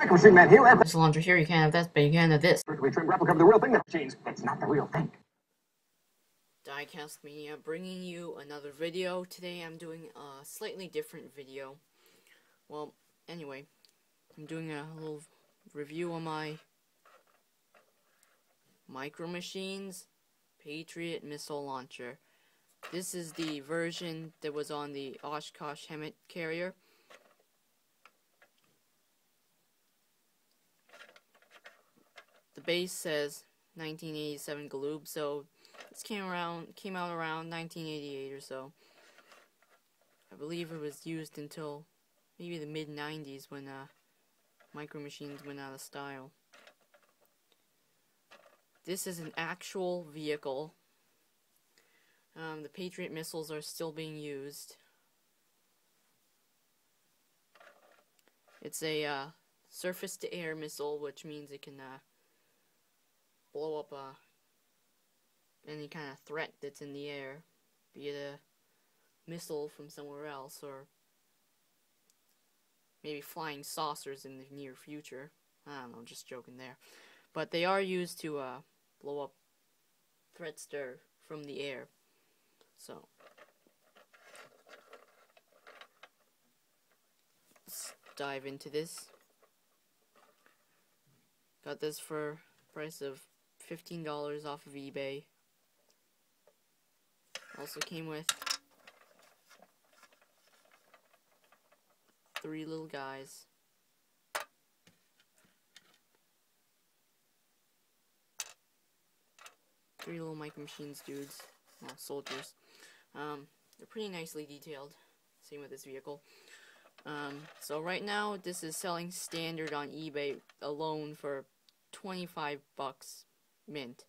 Micro Machine Man here, There's a launcher here, you can't have this, but you can have this. perfectly trimmed replica of the real thing that machines. It's not the real thing. Diecast Mania bringing you another video. Today I'm doing a slightly different video. Well, anyway, I'm doing a little review on my Micro Machines Patriot missile launcher. This is the version that was on the Oshkosh HEMTT carrier. Base says 1987 Galoob, so this came around came out around 1988 or so. I believe it was used until maybe the mid 90s when uh, micro machines went out of style. This is an actual vehicle. Um, the Patriot missiles are still being used. It's a uh, surface-to-air missile, which means it can uh, blow up uh, any kind of threat that's in the air, be it a missile from somewhere else or maybe flying saucers in the near future. I don't know, just joking there. But they are used to uh, blow up threats there from the air. So dive into this. Got this for price of $15 off of eBay. Also came with three little guys. Three little micro machines dudes. Well, soldiers. Um, they're pretty nicely detailed. Same with this vehicle. Um, so right now, this is selling standard on eBay alone for 25 bucks mint.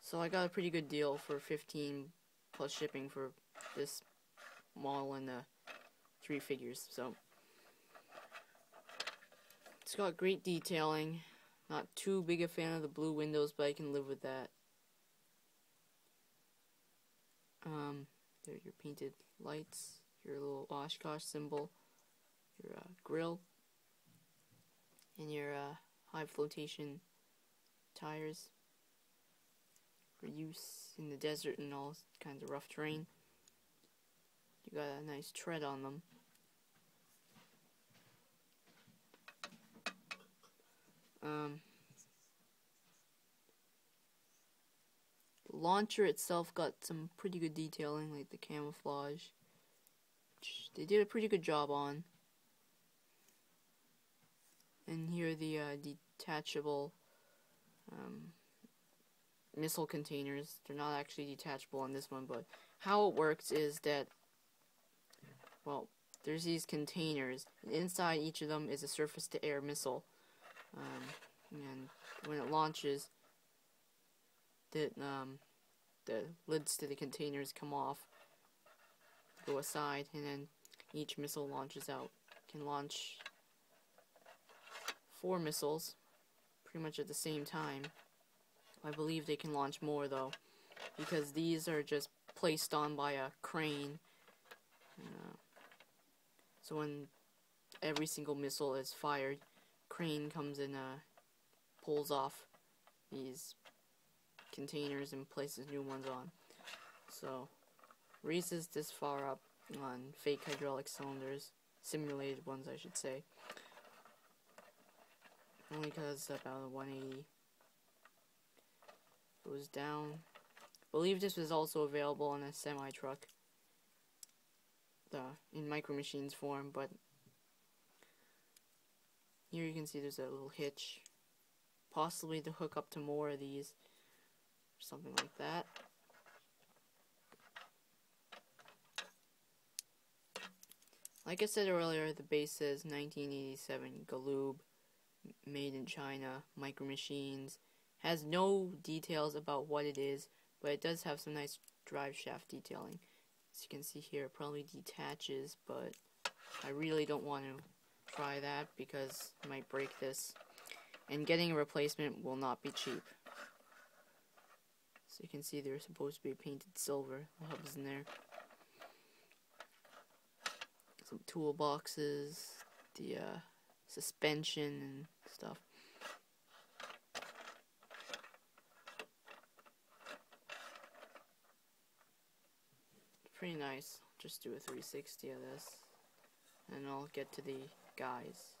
So I got a pretty good deal for 15 plus shipping for this model and the three figures. So it's got great detailing. Not too big a fan of the blue windows, but I can live with that. Um, there your painted lights, your little Oshkosh symbol, your uh, grill, and your uh, high flotation tires for use in the desert and all kinds of rough terrain. You got a nice tread on them. Um, the launcher itself got some pretty good detailing, like the camouflage. They did a pretty good job on. And here the uh, detachable um, missile containers. They're not actually detachable on this one, but how it works is that, well, there's these containers, inside each of them is a surface-to-air missile. Um, and when it launches, the um, the lids to the containers come off, go aside, and then each missile launches out. Can launch four missiles, pretty much at the same time. I believe they can launch more though, because these are just placed on by a crane. Uh, so when every single missile is fired, crane comes in, uh, pulls off these containers and places new ones on. So Reese is this far up on fake hydraulic cylinders, simulated ones I should say. Only because about 180 Goes down. I believe this was also available on a semi truck. The in micro machines form, but here you can see there's a little hitch. Possibly to hook up to more of these. Something like that. Like I said earlier, the base says 1987 Galoob, made in China, micro machines, has no details about what it is, but it does have some nice drive shaft detailing. As you can see here, it probably detaches, but I really don't want to try that because I might break this. And getting a replacement will not be cheap. So you can see they're supposed to be painted silver. The hub's in there. Some toolboxes. The uh, suspension and stuff. Pretty nice. Just do a 360 of this. And I'll get to the guys.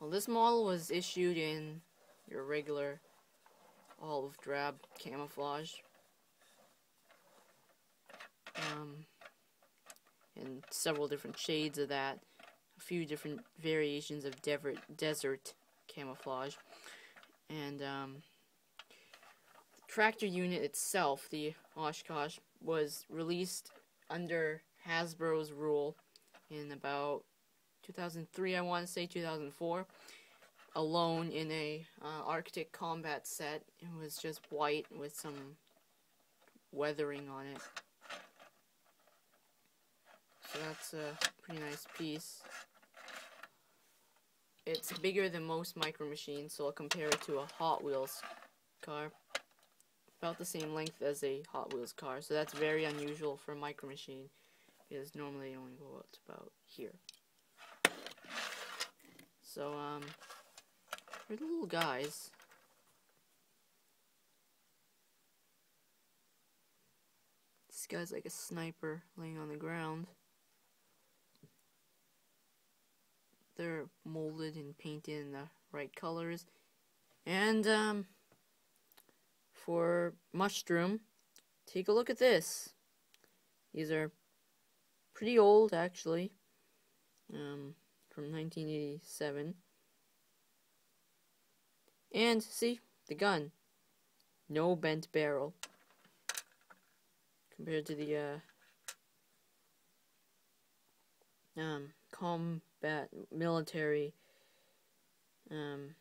Well, this model was issued in your regular olive drab camouflage. Um, in several different shades of that. A few different variations of desert camouflage. And, um, tractor unit itself, the Oshkosh, was released under Hasbro's rule in about 2003, I want to say 2004, alone in a uh, Arctic combat set. It was just white with some weathering on it. So that's a pretty nice piece. It's bigger than most micro machines, so I'll compare it to a Hot Wheels car about the same length as a Hot Wheels car, so that's very unusual for a Micro Machine, because normally they only go to about here. So, um, they're the little guys. This guy's like a sniper laying on the ground. They're molded and painted in the right colors. And, um, for mushroom, take a look at this. These are pretty old, actually, um, from 1987. And, see, the gun. No bent barrel. Compared to the, uh, um, combat military, um,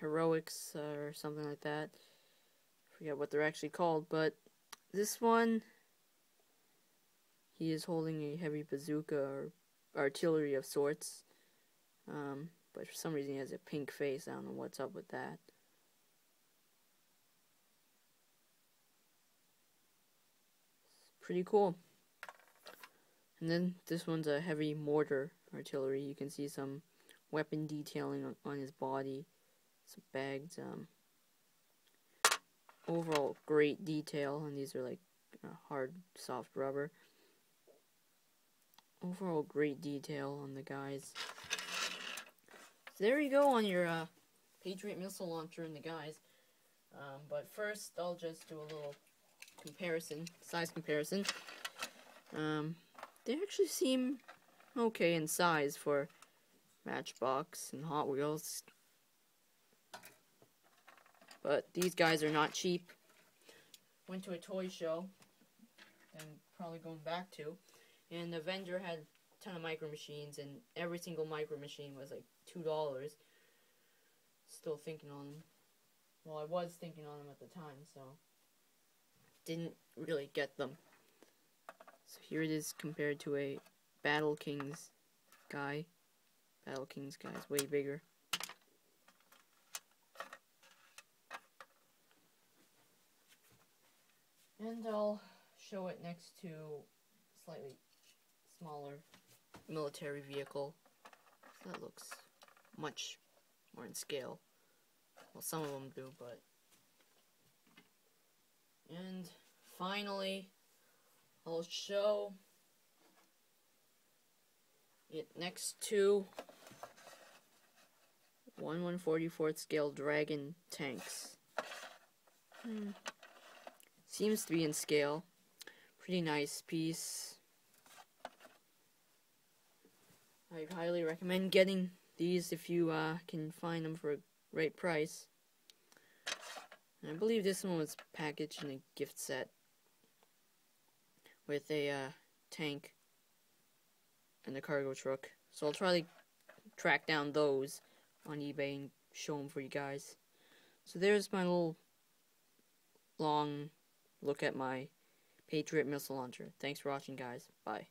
heroics, or something like that forget what they're actually called, but this one, he is holding a heavy bazooka or artillery of sorts. Um, but for some reason he has a pink face. I don't know what's up with that. Pretty cool. And then this one's a heavy mortar artillery. You can see some weapon detailing on, on his body. Some bags. Um, overall great detail, and these are like hard, soft rubber. Overall great detail on the guys. So there you go on your uh, Patriot missile launcher and the guys. Um, but first, I'll just do a little comparison, size comparison. Um, they actually seem okay in size for Matchbox and Hot Wheels. But these guys are not cheap. Went to a toy show. And probably going back to. And the vendor had a ton of micro machines. And every single micro machine was like $2. Still thinking on them. Well, I was thinking on them at the time, so. Didn't really get them. So here it is compared to a Battle Kings guy. Battle Kings guy is way bigger. And I'll show it next to slightly smaller military vehicle. That looks much more in scale. Well, some of them do, but... And finally, I'll show it next to one 144th scale Dragon tanks. Hmm. Seems to be in scale. Pretty nice piece. I highly recommend getting these if you uh, can find them for a great price. And I believe this one was packaged in a gift set with a uh, tank and a cargo truck. So I'll try to track down those on eBay and show them for you guys. So there's my little long look at my Patriot missile launcher. Thanks for watching, guys. Bye.